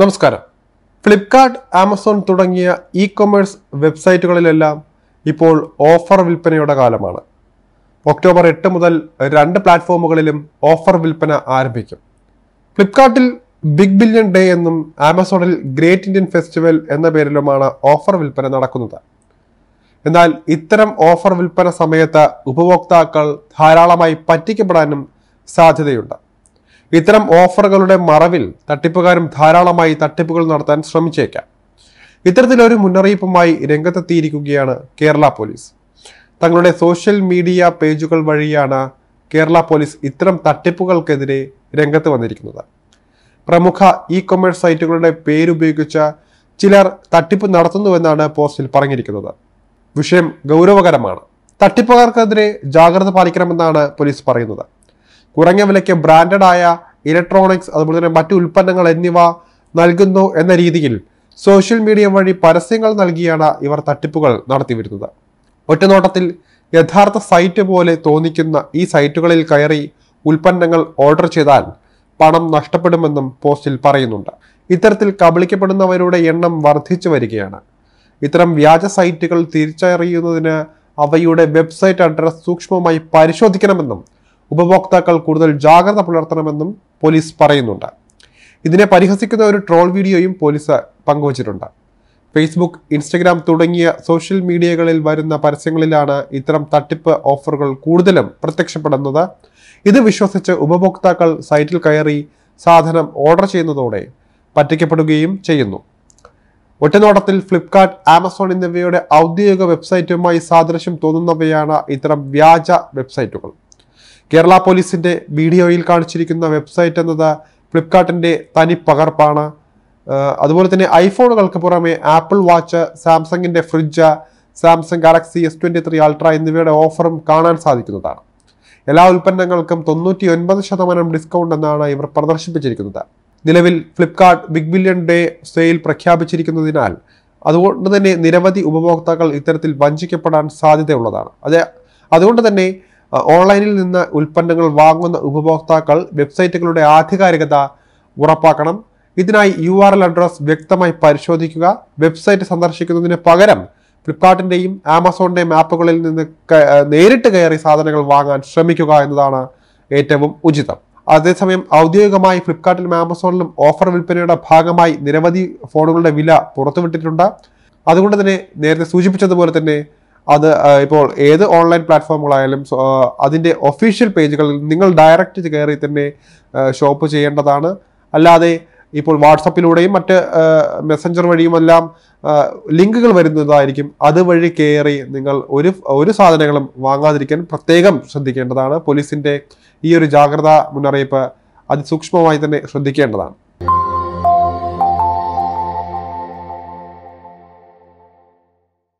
നമസ്കാരം. ഫ്ലിപ്കാർട്ട് ആമസോൺ തുടങ്ങിയ e commerce വെബ്സൈറ്റുകളിലെല്ലാം ഇപ്പോൾ ഓഫർ വിൽപ്പനയുടെ കാലമാണ്. ഒക്ടോബർ എട്ട് മുതൽ രണ്ട് പ്ലാറ്റ്ഫോമുകളിലും ഓഫർ വിൽപ്പന ആരംഭിക്കും. ഫ്ലിപ്കാർട്ടിൽ ബിഗ് ബില്യൺ ഡേ എന്നും ആമസോണിൽ ഗ്രേറ്റ് ഇന്ത്യൻ ഫെസ്റ്റിവൽ എന്ന പേരിലുമാണ് ഓഫർ വിൽപ്പന നടക്കുന്നത്. എന്നാൽ ഇത്തരം ഓഫർ വിൽപ്പന സമയത്ത് ഉപഭോക്താക്കൾ ധാരാളമായി പറ്റിക്കപ്പെടാനും സാധ്യതയുണ്ട്. ഇത്തരം ഓഫറുകളുടെ മറവിൽ തട്ടിപ്പുകാരും ധാരാളമായി തട്ടിപ്പുകൾ നടത്താൻ ശ്രമിച്ചേക്കാം. ഇത്തരത്തിലൊരു മുന്നറിയിപ്പുമായി രംഗത്തെത്തിയിരിക്കുകയാണ് കേരള പോലീസ്. തങ്ങളുടെ സോഷ്യൽ മീഡിയ പേജുകൾ വഴിയാണ് കേരള പോലീസ് ഇത്തരം തട്ടിപ്പുകൾക്കെതിരെ രംഗത്ത് വന്നിരിക്കുന്നത്. പ്രമുഖ ഇ കൊമേഴ്സ് സൈറ്റുകളുടെ പേരുപയോഗിച്ച് ചിലർ തട്ടിപ്പ് നടത്തുന്നുവെന്നാണ് പോസ്റ്റിൽ പറഞ്ഞിരിക്കുന്നത്. വിഷയം ഗൗരവകരമാണ്. തട്ടിപ്പുകാർക്കെതിരെ ജാഗ്രത പാലിക്കണമെന്നാണ് പോലീസ് പറയുന്നത്. കുറഞ്ഞ വിലയ്ക്ക് ബ്രാൻഡഡായ ഇലക്ട്രോണിക്സ് അതുപോലെ തന്നെ മറ്റു ഉൽപ്പന്നങ്ങൾ എന്നിവ നൽകുന്നു എന്ന രീതിയിൽ സോഷ്യൽ മീഡിയ വഴി പരസ്യങ്ങൾ നൽകിയാണ് ഇവർ തട്ടിപ്പുകൾ നടത്തിവരുന്നത്. ഒറ്റനോട്ടത്തിൽ യഥാർത്ഥ സൈറ്റ് പോലെ തോന്നിക്കുന്ന ഈ സൈറ്റുകളിൽ കയറി ഉൽപ്പന്നങ്ങൾ ഓർഡർ ചെയ്താൽ പണം നഷ്ടപ്പെടുമെന്നും പോസ്റ്റിൽ പറയുന്നുണ്ട്. ഇത്തരത്തിൽ കബളിക്കപ്പെടുന്നവരുടെ എണ്ണം വർദ്ധിച്ചു വരികയാണ്. ഇത്തരം വ്യാജ സൈറ്റുകൾ തിരിച്ചറിയുന്നതിന് അവയുടെ വെബ്സൈറ്റ് അഡ്രസ് സൂക്ഷ്മമായി പരിശോധിക്കണമെന്നും ഉപഭോക്താക്കൾ കൂടുതൽ ജാഗ്രത പുലർത്തണമെന്നും പോലീസ് പറയുന്നുണ്ട്. ഇതിനെ പരിഹസിക്കുന്ന ഒരു ട്രോൾ വീഡിയോയും പോലീസ് പങ്കുവച്ചിട്ടുണ്ട്. ഫേസ്ബുക്ക് ഇൻസ്റ്റഗ്രാം തുടങ്ങിയ സോഷ്യൽ മീഡിയകളിൽ വരുന്ന പരസ്യങ്ങളിലാണ് ഇത്തരം തട്ടിപ്പ് ഓഫറുകൾ കൂടുതലും പ്രത്യക്ഷപ്പെടുന്നത്. ഇത് വിശ്വസിച്ച് ഉപഭോക്താക്കൾ സൈറ്റിൽ കയറി സാധനം ഓർഡർ ചെയ്യുന്നതോടെ പറ്റിക്കപ്പെടുകയും ചെയ്യുന്നു. ഒറ്റനോട്ടത്തിൽ ഫ്ലിപ്കാർട്ട് ആമസോൺ എന്നിവയുടെ ഔദ്യോഗിക വെബ്സൈറ്റുമായി സാദൃശ്യം തോന്നുന്നവയാണ് ഇത്തരം വ്യാജ വെബ്സൈറ്റുകൾ. കേരള പോലീസിന്റെ വീഡിയോയിൽ കാണിച്ചിരിക്കുന്ന വെബ്സൈറ്റ് എന്നത് ഫ്ലിപ്കാർട്ടിന്റെ തനി പകർപ്പാണ്. അതുപോലെ തന്നെ ഐഫോണുകൾക്ക് പുറമെ ആപ്പിൾ വാച്ച് സാംസങ്ങിന്റെ fridge Samsung Galaxy S twenty three ultra എന്നിവയുടെ ഓഫറും കാണാൻ സാധിക്കുന്നതാണ്. എല്ലാ ഉൽപ്പന്നങ്ങൾക്കും തൊണ്ണൂറ്റി ഒൻപത് ശതമാനം ഡിസ്കൗണ്ട് എന്നാണ് ഇവർ പ്രദർശിപ്പിച്ചിരിക്കുന്നത്. നിലവിൽ Flipkart big billion day sale പ്രഖ്യാപിച്ചിരിക്കുന്നതിനാൽ അതുകൊണ്ട് തന്നെ നിരവധി ഉപഭോക്താക്കൾ ഇത്തരത്തിൽ വഞ്ചിക്കപ്പെടാൻ സാധ്യതയുള്ളതാണ്. അതെ അതുകൊണ്ട് തന്നെ ഓൺലൈനിൽ നിന്ന് ഉൽപ്പന്നങ്ങൾ വാങ്ങുന്ന ഉപഭോക്താക്കൾ വെബ്സൈറ്റുകളുടെ ആധികാരികത ഉറപ്പാക്കണം. ഇതിനായി യു ആർ എൽ അഡ്രസ് വ്യക്തമായി പരിശോധിക്കുക. വെബ്സൈറ്റ് സന്ദർശിക്കുന്നതിന് പകരം ഫ്ലിപ്കാർട്ടിന്റെയും ആമസോണിന്റെയും ആപ്പുകളിൽ നിന്ന് നേരിട്ട് കയറി സാധനങ്ങൾ വാങ്ങാൻ ശ്രമിക്കുക എന്നതാണ് ഏറ്റവും ഉചിതം. അതേസമയം ഔദ്യോഗികമായി ഫ്ലിപ്കാർട്ടിലും ആമസോണിലും ഓഫർ വിൽപ്പനയുടെ ഭാഗമായി നിരവധി ഫോണുകളുടെ വില പുറത്തുവിട്ടിട്ടുണ്ട്. അതുകൊണ്ട് തന്നെ നേരത്തെ സൂചിപ്പിച്ചതുപോലെ തന്നെ അത് ഇപ്പോൾ ഏത് ഓൺലൈൻ പ്ലാറ്റ്ഫോമുകളായാലും അതിന്റെ ഒഫീഷ്യൽ പേജുകളിൽ നിങ്ങൾ ഡയറക്റ്റ് കയറി തന്നെ ഷോപ്പ് ചെയ്യേണ്ടതാണ്. അല്ലാതെ ഇപ്പോൾ വാട്സപ്പിലൂടെയും മറ്റ് മെസ്സഞ്ചർ വഴിയുമെല്ലാം ലിങ്കുകൾ വരുന്നതായിരിക്കും. അതുവഴി കയറി നിങ്ങൾ ഒരു ഒരു സാധനങ്ങളും വാങ്ങാതിരിക്കാൻ പ്രത്യേകം ശ്രദ്ധിക്കേണ്ടതാണ്. പോലീസിന്റെ ഈ ഒരു ജാഗ്രതാ മുന്നറിയിപ്പ് അതിസൂക്ഷ്മമായി തന്നെ ശ്രദ്ധിക്കേണ്ടതാണ്.